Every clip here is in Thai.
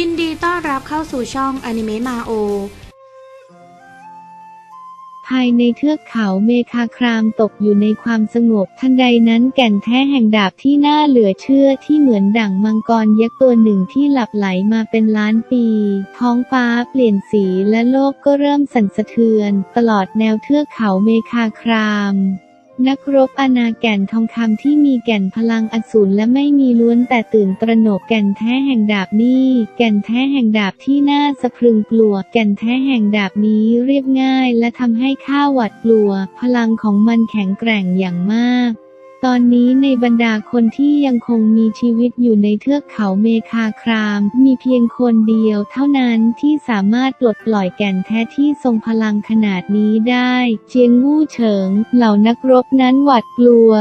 ยินดีต้อนรับเข้าสู่ช่องอนิเมะมาโอ ภายในเทือกเขาเมคาครามตกอยู่ในความสงบทันใดนั้นแก่นแท้แห่งดาบที่น่าเหลือเชื่อที่เหมือนดั่งมังกรยักษ์ตัวหนึ่งที่หลับไหลมาเป็นล้านปี ท้องฟ้าเปลี่ยนสีและโลกก็เริ่มสั่นสะเทือน ตลอดแนวเทือกเขาเมคาคราม นักรบอนาแก่นทองคำที่มีแก่นพลังอสูรและไม่มีล้วนแต่ตื่นตระหนกแก่นแท้แห่งดาบนี้ แก่นแท้แห่งดาบที่น่าสะพรึงกลัว แก่นแท้แห่งดาบนี้เรียบง่ายและทำให้ข้าหวัดกลัว พลังของมันแข็งแกร่งอย่างมาก ตอนนี้ในบรรดาคนที่ยังคงมีชีวิตอยู่ในเทือกเขาเมคาคราม มีเพียงคนเดียวเท่านั้นที่สามารถปลดปล่อยแก่นแท้ที่ทรงพลังขนาดนี้ได้ เจียงวู่เฉิง เหล่านักรบนั้นหวาดกลัว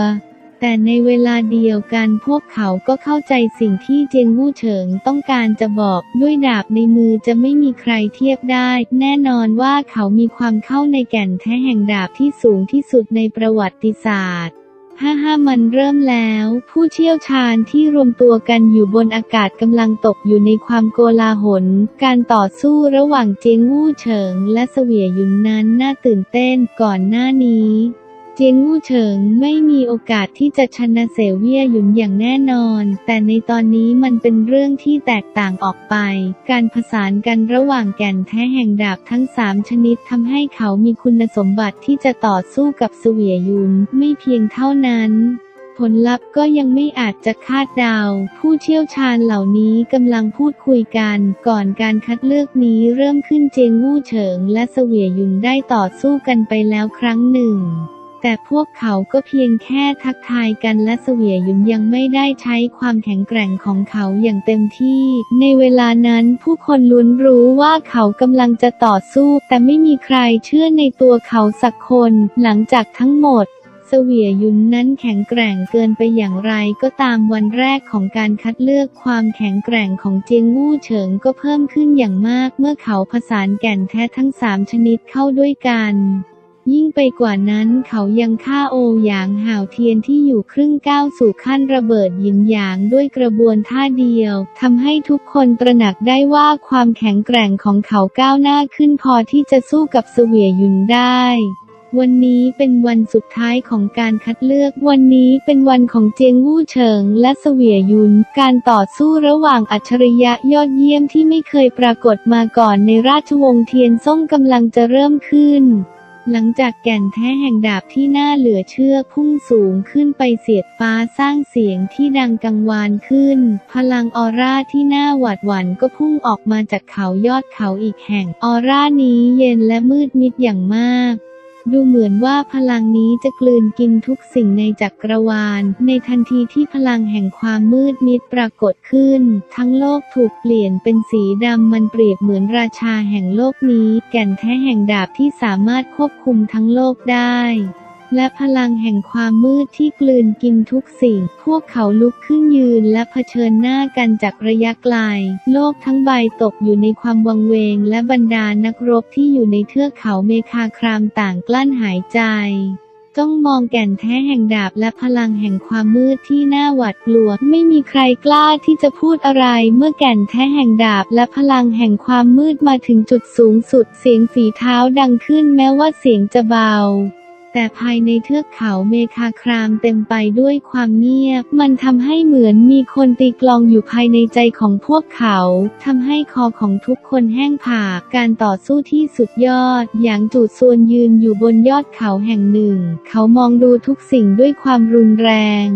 แต่ในเวลาเดียวกันพวกเขาก็เข้าใจสิ่งที่เจียงวู่เฉิงต้องการจะบอก ด้วยดาบในมือจะไม่มีใครเทียบได้ แน่นอนว่าเขามีความเข้าในแก่นแท้แห่งดาบที่สูงที่สุดในประวัติศาสตร์ ฮ่าห้ามันเริ่มแล้ว ผู้เชี่ยวชาญที่รวมตัวกันอยู่บนอากาศกำลังตกอยู่ในความโกลาหล การต่อสู้ระหว่างเจียงวู่เฉิงและเสวียหยุนนั้นน่าตื่นเต้นก่อนหน้านี้ เจียงวู่เฉิงไม่มีโอกาสที่จะชนะเสวียหยุนอย่างแน่นอน แต่ในตอนนี้มันเป็นเรื่องที่แตกต่างออกไป การผสานกันระหว่างแก่นแท้แห่งดาบทั้งสามชนิดทำให้เขามีคุณสมบัติที่จะต่อสู้กับเสวียหยุนไม่เพียงเท่านั้นผลลัพธ์ก็ยังไม่อาจจะคาดเดา ผู้เชี่ยวชาญเหล่านี้กำลังพูดคุยกัน ก่อนการคัดเลือกนี้เริ่มขึ้นเจงวู่เฉิงและเสวียหยุนได้ต่อสู้กันไปแล้วครั้งหนึ่ง แต่พวกเขาก็เพียงแค่ทักทายกันและเสวียยุนยังไม่ได้ใช้ความแข็งแกร่งของเขาอย่างเต็มที่ ในเวลานั้นผู้คนล้วนรู้ว่าเขากำลังจะต่อสู้ แต่ไม่มีใครเชื่อในตัวเขาสักคน หลังจากทั้งหมดเสวียยุนนั้นแข็งแกร่งเกินไปอย่างไรก็ตามวันแรกของการคัดเลือกความแข็งแกร่งของเจียงวู่เฉิงก็เพิ่มขึ้นอย่างมาก เมื่อเขาผสานแก่นแท้ทั้งสามชนิดเข้าด้วยกัน ยิ่งไปกว่านั้นเขายังฆ่าโอหยางห่าวเทียนที่อยู่ครึ่งก้าวสู่ขั้นระเบิดหยินหยางด้วยกระบวนท่าเดียวทำให้ทุกคนตระหนักได้ว่าความแข็งแกร่งของเขาก้าวหน้าขึ้นพอที่จะสู้กับเสวียหยุนได้วันนี้เป็นวันสุดท้ายของการคัดเลือก วันนี้เป็นวันของเจียงวู่เฉิงและเสวียยุน การต่อสู้ระหว่างอัจฉริยะยอดเยี่ยมที่ไม่เคยปรากฏมาก่อนในราชวงศ์เทียนซ่งกำลังจะเริ่มขึ้น หลังจากแก่นแท้แห่งดาบที่น่าเหลือเชื่อพุ่งสูงขึ้นไปเสียดฟ้าสร้างเสียงที่ดังกังวานขึ้น พลังออร่าที่น่าหวาดหวั่นก็พุ่งออกมาจากเขายอดเขาอีกแห่ง ออร่านี้เย็นและมืดมิดอย่างมาก ดูเหมือนว่าพลังนี้จะกลืนกินทุกสิ่งในจักรวาล ในทันทีที่พลังแห่งความมืดมิดปรากฏขึ้น ทั้งโลกถูกเปลี่ยนเป็นสีดำมันเปรียบเหมือนราชาแห่งโลกนี้ แก่นแท้แห่งดาบที่สามารถควบคุมทั้งโลกได้ และพลังแห่งความมืดที่กลืนกินทุกสิ่ง พวกเขาลุกขึ้นยืนและเผชิญหน้ากันจากระยะไกล โลกทั้งใบตกอยู่ในความวังเวง และบรรดานักรบที่อยู่ในเทือกเขาเมคาครามต่างกลั้นหายใจจ้องมองแก่นแท้แห่งดาบและพลังแห่งความมืดที่น่าหวาดกลัว ไม่มีใครกล้าที่จะพูดอะไรเมื่อแก่นแท้แห่งดาบและพลังแห่งความมืดมาถึงจุดสูงสุดเสียงฝีเท้าดังขึ้นแม้ว่าเสียงจะเบา แต่ภายในเทือกเขาเมคาครามเต็มไปด้วยความเงียบ มันทำให้เหมือนมีคนตีกลองอยู่ภายในใจของพวกเขาทำให้คอของทุกคนแห้งผากการต่อสู้ที่สุดยอด อย่างจูดซวนยืนอยู่บนยอดเขาแห่งหนึ่ง เขามองดูทุกสิ่งด้วยความรุนแรง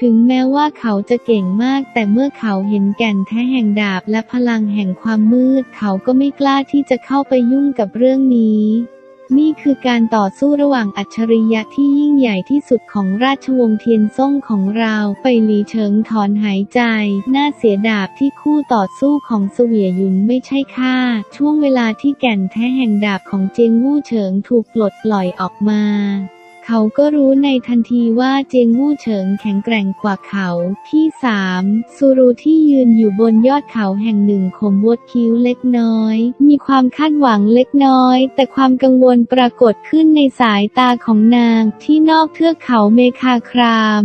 ถึงแม้ว่าเขาจะเก่งมากแต่เมื่อเขาเห็นแก่นแท้แห่งดาบและพลังแห่งความมืด เขาก็ไม่กล้าที่จะเข้าไปยุ่งกับเรื่องนี้ นี่คือการต่อสู้ระหว่างอัจฉริยะที่ยิ่งใหญ่ที่สุดของราชวงศ์เทียนซ่งของเราไปหลีเฉิงถอนหายใจ น่าเสียดาบที่คู่ต่อสู้ของเสวียหยุนไม่ใช่ค่า ช่วงเวลาที่แก่นแท้แห่งดาบของเจียงวู่เฉิงถูกปลดปล่อยออกมา เขาก็รู้ในทันทีว่าเจียงวู่เฉิงแข็งแกร่งกว่าเขาที่สามซูรูที่ยืนอยู่บนยอดเขาแห่งหนึ่งขมวดคิ้วเล็กน้อย มีความคาดหวังเล็กน้อย แต่ความกังวลปรากฏขึ้นในสายตาของนางที่นอกเทือกเขาเมคาคราม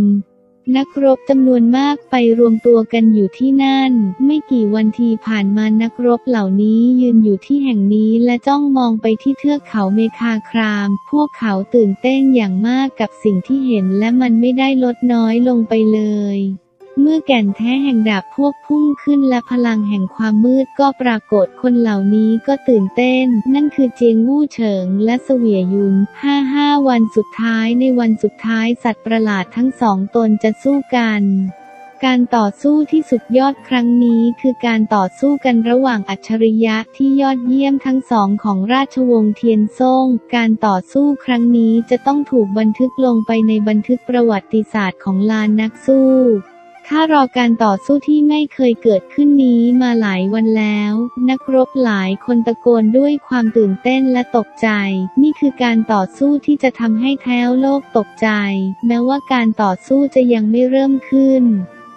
นักรบจำนวนมากไปรวมตัวกันอยู่ที่นั่น ไม่กี่วันทีผ่านมานักรบเหล่านี้ยืนอยู่ที่แห่งนี้และจ้องมองไปที่เทือกเขาเมคาคราม พวกเขาตื่นเต้นอย่างมากกับสิ่งที่เห็นและมันไม่ได้ลดน้อยลงไปเลย เมื่อแก่นแท้แห่งดาบพวกพุ่งขึ้นและพลังแห่งความมืดก็ปรากฏคนเหล่านี้ก็ตื่นเต้น นั่นคือเจียงวู่เฉิงและเสวียยุนห้าห้าวันสุดท้ายในวันสุดท้ายสัตว์ประหลาดทั้งสองตนจะสู้กันการต่อสู้ที่สุดยอดครั้งนี้คือการต่อสู้กันระหว่างอัจฉริยะที่ยอดเยี่ยมทั้งสองของราชวงศ์เทียนซ่ง การต่อสู้ครั้งนี้จะต้องถูกบันทึกลงไปในบันทึกประวัติศาสตร์ของลานนักสู้ ข้ารอการต่อสู้ที่ไม่เคยเกิดขึ้นนี้มาหลายวันแล้ว นักรบหลายคนตะโกนด้วยความตื่นเต้นและตกใจ นี่คือการต่อสู้ที่จะทำให้แท้วโลกตกใจ แม้ว่าการต่อสู้จะยังไม่เริ่มขึ้น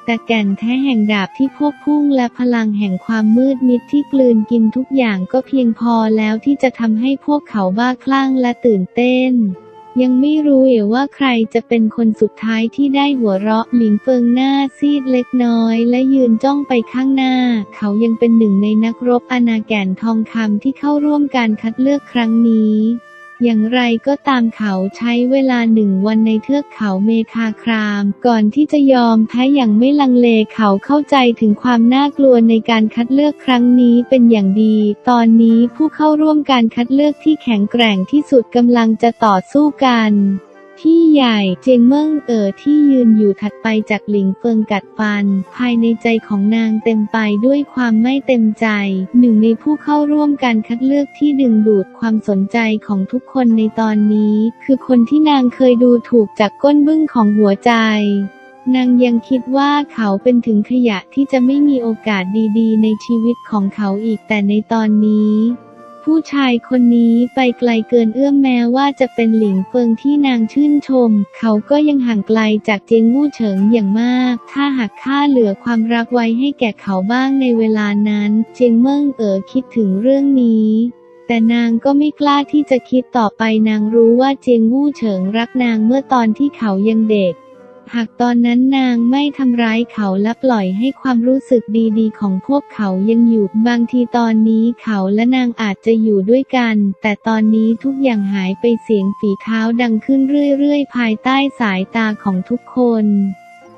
แต่แก่นแท้แห่งดาบที่พวกพุ่งและพลังแห่งความมืดมิดที่กลืนกินทุกอย่างก็เพียงพอแล้วที่จะทำให้พวกเขาบ้าคลั่งและตื่นเต้น ยังไม่รู้เอว่าใครจะเป็นคนสุดท้ายที่ได้หัวเราะหลิงเฟิงหน้าซีดเล็กน้อย และยืนจ้องไปข้างหน้า เขายังเป็นหนึ่งในนักรบอนาแก่นทองคำที่เข้าร่วมการคัดเลือกครั้งนี้ อย่างไรก็ตามเขาใช้เวลาหนึ่งวันในเทือกเขาเมคาคราม ก่อนที่จะยอมแพ้อย่างไม่ลังเลเขาเข้าใจถึงความน่ากลัวในการคัดเลือกครั้งนี้เป็นอย่างดี ตอนนี้ผู้เข้าร่วมการคัดเลือกที่แข็งแกร่งที่สุดกำลังจะต่อสู้กัน พี่ใหญ่เจงเมิงเอ๋อที่ยืนอยู่ถัดไปจากหลิงเฟิงกัดฟัน ภายในใจของนางเต็มไปด้วยความไม่เต็มใจ หนึ่งในผู้เข้าร่วมการคัดเลือกที่ดึงดูดความสนใจของทุกคนในตอนนี้ คือคนที่นางเคยดูถูกจากก้นบึ้งของหัวใจนางยังคิดว่าเขาเป็นถึงขยะที่จะไม่มีโอกาสดีๆ ในชีวิตของเขาอีกแต่ในตอนนี้ ผู้ชายคนนี้ไปไกลเกินเอื้อมแม้ว่าจะเป็นหลิงเฟิงที่นางชื่นชม เขาก็ยังห่างไกลจากเจียงมู่เฉิงอย่างมาก ถ้าหากข้าเหลือความรักไว้ให้แก่เขาบ้างในเวลานั้น เจียงเมิ่งเอ๋อคิดถึงเรื่องนี้แต่นางก็ไม่กล้าที่จะคิดต่อไปนางรู้ว่าเจียงวู่เฉิงรักนางเมื่อตอนที่เขายังเด็ก หากตอนนั้นนางไม่ทำร้ายเขาและปล่อยให้ความรู้สึกดีๆ ของพวกเขายังอยู่ บางทีตอนนี้เขาและนางอาจจะอยู่ด้วยกัน แต่ตอนนี้ทุกอย่างหายไปเสียงฝีเท้าดังขึ้นเรื่อยๆ ภายใต้สายตาของทุกคน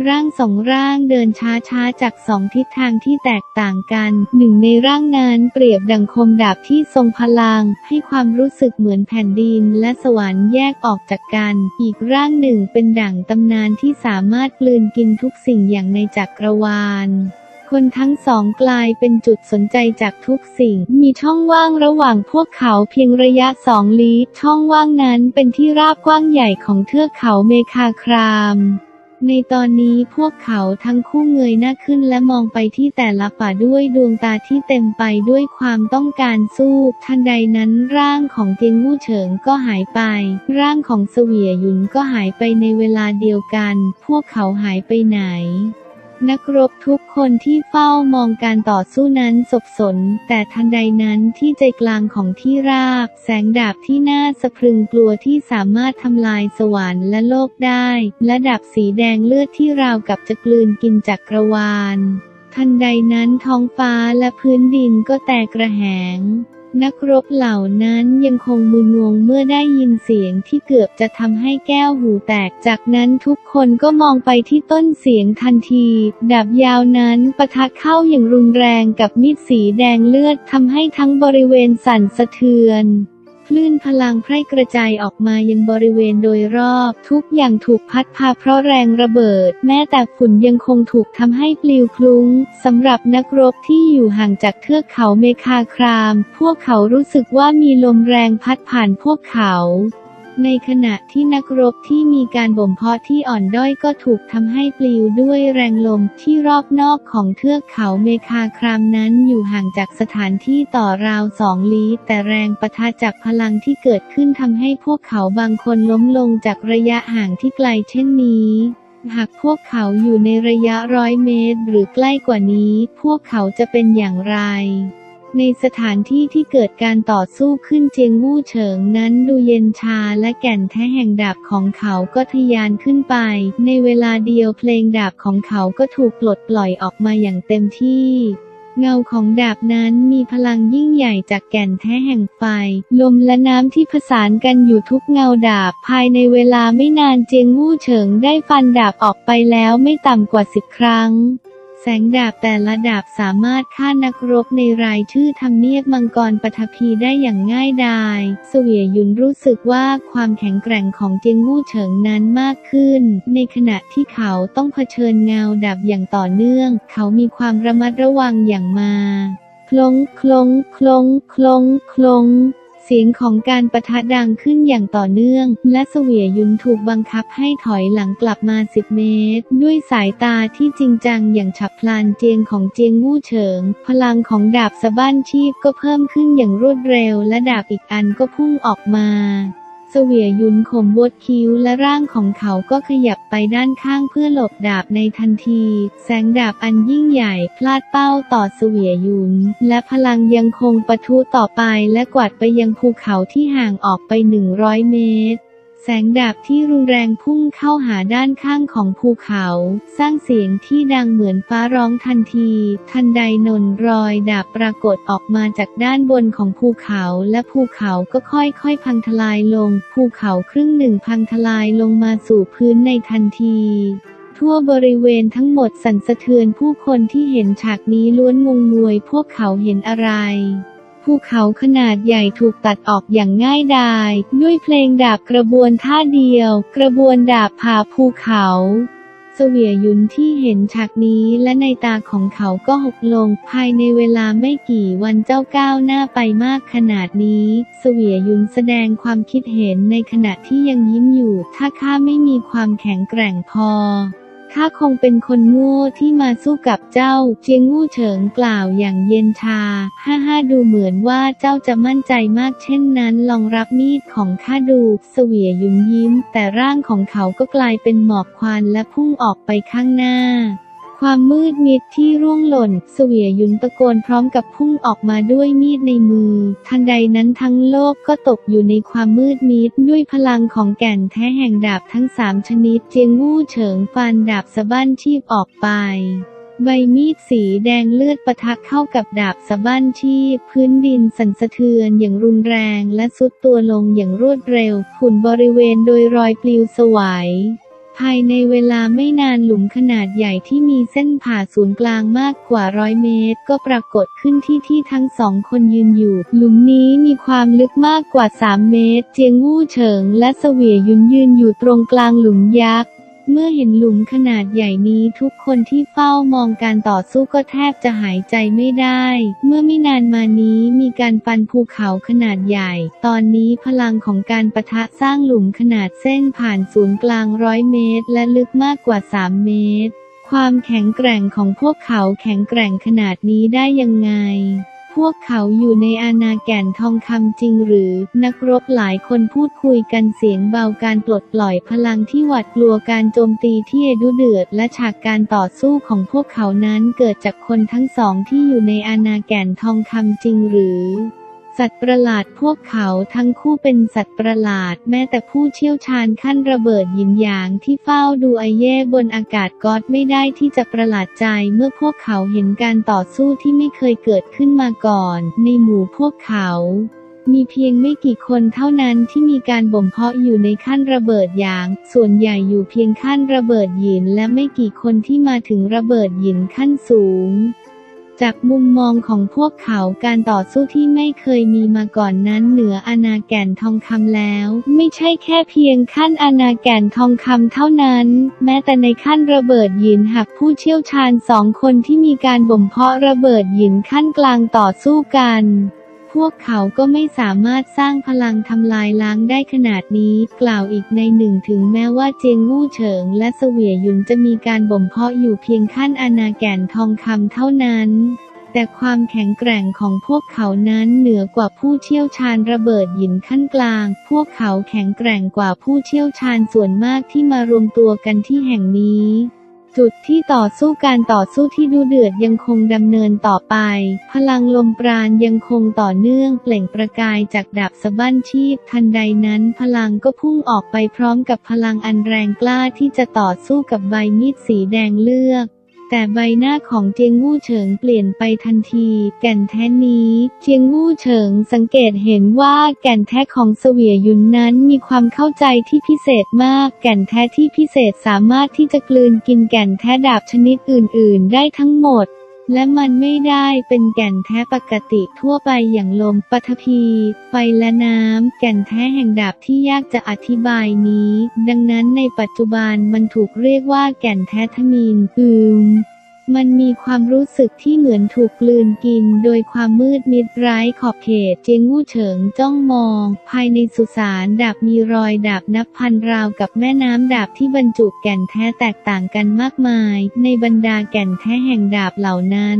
ร่างสองร่างเดินช้าๆ จากสองทิศทางที่แตกต่างกัน หนึ่งในร่างนั้นเปรียบดังคมดาบที่ทรงพลัง ให้ความรู้สึกเหมือนแผ่นดินและสวรรค์แยกออกจากกัน อีกร่างหนึ่งเป็นดั่งตำนานที่สามารถกลืนกินทุกสิ่งอย่างในจักรวาลคนทั้งสองกลายเป็นจุดสนใจจากทุกสิ่ง มีช่องว่างระหว่างพวกเขาเพียงระยะสองลี้ ช่องว่างนั้นเป็นที่ราบกว้างใหญ่ของเทือกเขาเมคาคราม ในตอนนี้พวกเขาทั้งคู่เงยหน้าขึ้นและมองไปที่แต่ละป่าด้วยดวงตาที่เต็มไปด้วยความต้องการสู้ทันใดนั้นร่างของเจียงมู่เฉิงก็หายไป ร่างของเสวียหยุนก็หายไปในเวลาเดียวกัน พวกเขาหายไปไหน นักรบทุกคนที่เฝ้ามองการต่อสู้นั้นสบสน แต่ทันใดนั้นที่ใจกลางของที่ราบ แสงดาบที่น่าสะพรึงกลัวที่สามารถทำลายสวรรค์และโลกได้ และดาบสีแดงเลือดที่ราวกับจะกลืนกินจักรวาล ทันใดนั้นท้องฟ้าและพื้นดินก็แตกกระแหง นักรบเหล่านั้นยังคงมึนงงเมื่อได้ยินเสียงที่เกือบจะทำให้แก้วหูแตก จากนั้นทุกคนก็มองไปที่ต้นเสียงทันที ดาบยาวนั้นปะทะเข้าอย่างรุนแรงกับมีดสีแดงเลือดทำให้ทั้งบริเวณสั่นสะเทือน ลื่นพลังไพร่กระจายออกมายังบริเวณโดยรอบ ทุกอย่างถูกพัดพาเพราะแรงระเบิด แม้แต่ฝุ่นยังคงถูกทำให้ปลิวคลุ้งสำหรับนักรบที่อยู่ห่างจากเทือกเขาเมคาคราม พวกเขารู้สึกว่ามีลมแรงพัดผ่านพวกเขา ในขณะที่นักรบที่มีการบ่มเพาะที่อ่อนด้อยก็ถูกทำให้ปลิวด้วยแรงลมที่รอบนอกของเทือกเขาเมคาครามนั้นอยู่ห่างจากสถานที่ต่อราวสองลี้ แต่แรงประทะจากพลังที่เกิดขึ้นทำให้พวกเขาบางคนล้มลงจากระยะห่างที่ไกลเช่นนี้หากพวกเขาอยู่ในระยะร้อยเมตร หรือใกล้กว่านี้ พวกเขาจะเป็นอย่างไร ในสถานที่ที่เกิดการต่อสู้ขึ้นเจียงวู่เฉิงนั้นดูเย็นชาและแก่นแท้แห่งดาบของเขาก็ทะยานขึ้นไป ในเวลาเดียวเพลงดาบของเขาก็ถูกปลดปล่อยออกมาอย่างเต็มที่เงาของดาบนั้นมีพลังยิ่งใหญ่จากแก่นแท้แห่งไฟ ลมและน้ำที่ผสานกันอยู่ทุกเงาดาบ ภายในเวลาไม่นานเจียงวู่เฉิงได้ฟันดาบออกไปแล้วไม่ต่ำกว่าสิบครั้ง แสงดาบแต่ละดาบสามารถฆ่านักรบในรายชื่อทำเนียบมังกรปฐพีได้อย่างง่ายดาย เสวียยุนรู้สึกว่าความแข็งแกร่งของเจียงวู่เฉิงนั้นมากขึ้น ในขณะที่เขาต้องเผชิญเงาดาบอย่างต่อเนื่อง เขามีความระมัดระวังอย่างมา คลงคลงคลงคลงคลง เสียงของการประทะดังขึ้นอย่างต่อเนื่อง และเสวียยุนถูกบังคับให้ถอยหลังกลับมา 10 เมตร ด้วยสายตาที่จริงจังอย่างฉับพลันเจียงของเจียงวู่เฉิง พลังของดาบสะบ้านชีพก็เพิ่มขึ้นอย่างรวดเร็ว และดาบอีกอันก็พุ่งออกมา เสวียยุนข่มบดคิ้วและร่างของเขาก็ขยับไปด้านข้างเพื่อหลบดาบในทันที แสงดาบอันยิ่งใหญ่พลาดเป้าต่อเสวียยุน และพลังยังคงปะทุต่อไปและกวาดไปยังภูเขาที่ห่างออกไป 100 เมตร แสงดาบที่รุนแรงพุ่งเข้าหาด้านข้างของภูเขา สร้างเสียงที่ดังเหมือนฟ้าร้องทันที ทันใดนนรอยดาบปรากฏออกมาจากด้านบนของภูเขาและภูเขาก็ค่อยๆ พังทลายลง ภูเขาครึ่งหนึ่งพังทลายลงมาสู่พื้นในทันทีทั่วบริเวณทั้งหมดสั่นสะเทือนผู้คนที่เห็นฉากนี้ล้วนงงงวยพวกเขาเห็นอะไร ภูเขาขนาดใหญ่ถูกตัดออกอย่างง่ายดาย ด้วยเพลงดาบกระบวนท่าเดียว กระบวนดาบผ่าภูเขาเสวียยุนที่เห็นฉากนี้และในตาของเขาก็หกลง ภายในเวลาไม่กี่วันเจ้าก้าวหน้าไปมากขนาดนี้เสวียยุนแสดงความคิดเห็นในขณะที่ยังยิ้มอยู่ ถ้าข้าไม่มีความแข็งแกร่งพอ ข้าคงเป็นคนโง่ที่มาสู้กับเจ้า เจียงงู่เฉิงกล่าวอย่างเย็นชา ฮ่าฮ่าดูเหมือนว่าเจ้าจะมั่นใจมากเช่นนั้นลองรับมีดของข้าดู เสวียยุนยิ้ม แต่ร่างของเขาก็กลายเป็นหมอกควันและพุ่งออกไปข้างหน้า ความมืดมิดที่ร่วงหล่น เสวียยุนตะโกนพร้อมกับพุ่งออกมาด้วยมีดในมือ ทันใดนั้นทั้งโลกก็ตกอยู่ในความมืดมิด ด้วยพลังของแก่นแท้แห่งดาบทั้งสามชนิด เจียงวู่เฉิงฟันดาบสะบั้นชีพออกไปใบมีดสีแดงเลือดปะทะเข้ากับดาบสะบั้นชีพพื้นดินสั่นสะเทือนอย่างรุนแรงและสุดตัวลงอย่างรวดเร็วขุ่นบริเวณโดยรอยปลิวสวาย ภายในเวลาไม่นานหลุมขนาดใหญ่ที่มีเส้นผ่าศูนย์กลางมากกว่าร้อยเมตร ก็ปรากฏขึ้นที่ที่ทั้งสองคนยืนอยู่ หลุมนี้มีความลึกมากกว่า 3 เมตร เจียงวู่เฉิงและเสวียยุนยืนอยู่ตรงกลางหลุมยักษ์ เมื่อเห็นหลุมขนาดใหญ่นี้ทุกคนที่เฝ้ามองการต่อสู้ก็แทบจะหายใจไม่ได้ เมื่อไม่นานมานี้มีการฟันภูเขาขนาดใหญ่ ตอนนี้พลังของการประทะสร้างหลุมขนาดเส้นผ่านศูนย์กลางร้อยเมตร และลึกมากกว่า 3 เมตร ความแข็งแกร่งของพวกเขาแข็งแกร่งขนาดนี้ได้ยังไง พวกเขาอยู่ในอาณาแก่นทองคำจริงหรือ นักรบหลายคนพูดคุยกันเสียงเบาการปลดปล่อยพลังที่หวาดกลัวการโจมตีที่เอดุเดือดและฉากการต่อสู้ของพวกเขานั้นเกิดจากคนทั้งสองที่อยู่ในอาณาแก่นทองคำจริงหรือ สัตว์ประหลาดพวกเขาทั้งคู่เป็นสัตว์ประหลาด แม้แต่ผู้เชี่ยวชาญขั้นระเบิดยินยางที่เฝ้าดูไอเย่บนอากาศก็อดไม่ได้ที่จะประหลาดใจเมื่อพวกเขาเห็นการต่อสู้ที่ไม่เคยเกิดขึ้นมาก่อน ในหมู่พวกเขามีเพียงไม่กี่คนเท่านั้นที่มีการบ่มเพาะอยู่ในขั้นระเบิดยาง ส่วนใหญ่อยู่เพียงขั้นระเบิดหยินและไม่กี่คนที่มาถึงระเบิดหยินขั้นสูง จากมุมมองของพวกเขาการต่อสู้ที่ไม่เคยมีมาก่อนนั้นเหนืออาณาแก่นทองคำแล้ว ไม่ใช่แค่เพียงขั้นอาณาแก่นทองคำเท่านั้น แม้แต่ในขั้นระเบิดหยินหากผู้เชี่ยวชาญสองคนที่มีการบ่มเพาะระเบิดหยินขั้นกลางต่อสู้กัน พวกเขาก็ไม่สามารถสร้างพลังทำลายล้างได้ขนาดนี้ กล่าวอีกในหนึ่งถึงแม้ว่าเจียงวู่เฉิง และเสวียหยุนจะมีการบ่มเพาะอยู่เพียงขั้นอาณาแก่นทองคำเท่านั้น แต่ความแข็งแกร่งของพวกเขานั้นเหนือกว่าผู้เชี่ยวชาญระเบิดหินขั้นกลาง พวกเขาแข็งแกร่งกว่าผู้เชี่ยวชาญส่วนมากที่มารวมตัวกันที่แห่งนี้ จุดที่ต่อสู้การต่อสู้ที่ดูเดือดยังคงดำเนินต่อไป พลังลมปราณยังคงต่อเนื่องเปล่งประกายจากดาบสะบั้นชีพ ทันใดนั้นพลังก็พุ่งออกไปพร้อมกับพลังอันแรงกล้าที่จะต่อสู้กับใบมีดสีแดงเลือก แต่ใบหน้าของเจียงวู่เฉิงเปลี่ยนไปทันที แก่นแท้นี้ เจียงวู่เฉิงสังเกตเห็นว่าแก่นแท้ของเสวียยุนนั้นมีความเข้าใจที่พิเศษมาก แก่นแท้ที่พิเศษสามารถที่จะกลืนกินแก่นแท้ดาบชนิดอื่น ๆ ได้ทั้งหมด และมันไม่ได้เป็นแก่นแท้ปกติทั่วไปอย่างลมปฐพี ไฟและน้ำ แก่นแท้แห่งดาบที่ยากจะอธิบายนี้ ดังนั้นในปัจจุบันมันถูกเรียกว่าแก่นแท้ทมินอืม มันมีความรู้สึกที่เหมือนถูกกลืนกินโดยความมืดมิดไร้ขอบเขต เจงู้เฉิงจ้องมอง ภายในสุสานดาบมีรอยดาบนับพันราวกับแม่น้ำดาบที่บรรจุแก่นแท้แตกต่างกันมากมาย ในบรรดาแก่นแท้แห่งดาบเหล่านั้น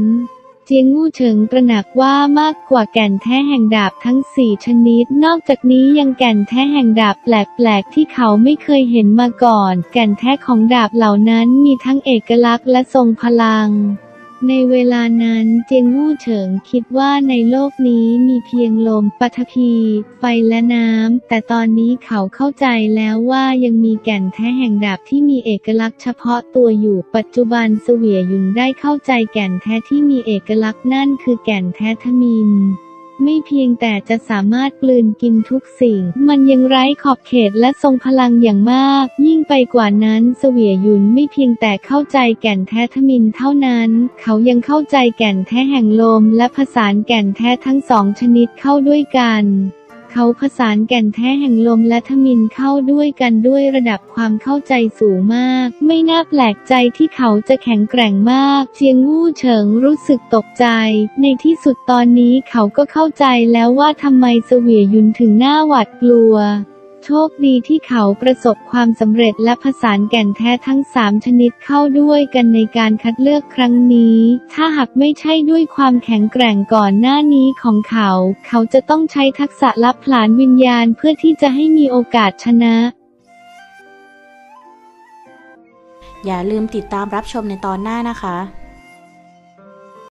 เจียงวู่เฉิงตระหนักว่ามากกว่าแก่นแท้แห่งดาบทั้งสี่ชนิด นอกจากนี้ยังแก่นแท้แห่งดาบแปลกๆที่เขาไม่เคยเห็นมาก่อน แก่นแท้ของดาบเหล่านั้นมีทั้งเอกลักษณ์และทรงพลัง ในเวลานั้นเจียงวู่เฉิงคิดว่าในโลกนี้มีเพียงลมปฐพี ไฟและน้ำ แต่ตอนนี้เขาเข้าใจแล้วว่ายังมีแก่นแท้แห่งดาบที่มีเอกลักษณ์เฉพาะตัวอยู่ ปัจจุบันเสวียหยุนได้เข้าใจแก่นแท้ที่มีเอกลักษณ์นั่นคือแก่นแท้ทมิน ไม่เพียงแต่จะสามารถกลืนกินทุกสิ่ง มันยังไร้ขอบเขตและทรงพลังอย่างมาก ยิ่งไปกว่านั้นเสวียยุนไม่เพียงแต่เข้าใจแก่นแท้ทมินเท่านั้น เขายังเข้าใจแก่นแท้แห่งลม และผสานแก่นแท้ทั้งสองชนิดเข้าด้วยกัน เขาผสานแก่นแท้แห่งลมและทมินเข้าด้วยกันด้วยระดับความเข้าใจสูงมาก ไม่น่าแปลกใจที่เขาจะแข็งแกร่งมาก เจียงวู่เฉิงรู้สึกตกใจ ในที่สุดตอนนี้เขาก็เข้าใจแล้วว่าทำไมเสวียยุนถึงหน้าหวาดกลัว โชคดีที่เขาประสบความสำเร็จและผสานแก่นแท้ทั้งสามชนิดเข้าด้วยกันในการคัดเลือกครั้งนี้ ถ้าหากไม่ใช่ด้วยความแข็งแกร่งก่อนหน้านี้ของเขา เขาจะต้องใช้ทักษะลับผลานวิญญาณเพื่อที่จะให้มีโอกาสชนะ อย่าลืมติดตามรับชมในตอนหน้านะคะ